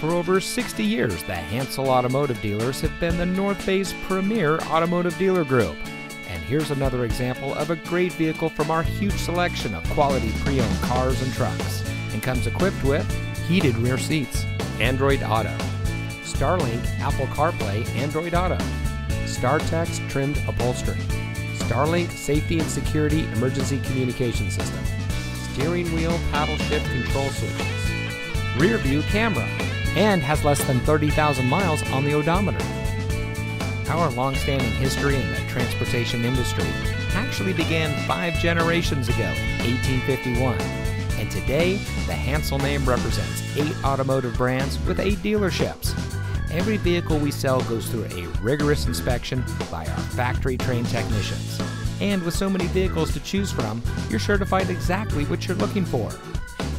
For over 60 years, the Hansel Automotive Dealers have been the North Bay's premier automotive dealer group. And here's another example of a great vehicle from our huge selection of quality pre owned cars and trucks. And comes equipped with heated rear seats, Android Auto, Starlink Apple CarPlay Android Auto, StarTex trimmed upholstery, Starlink safety and security emergency communication system, steering wheel paddle shift control switches, rear view camera, and has less than 30,000 miles on the odometer. Our long-standing history in the transportation industry actually began five generations ago 1851. And today, the Hansel name represents eight automotive brands with eight dealerships. Every vehicle we sell goes through a rigorous inspection by our factory trained technicians. And with so many vehicles to choose from, you're sure to find exactly what you're looking for.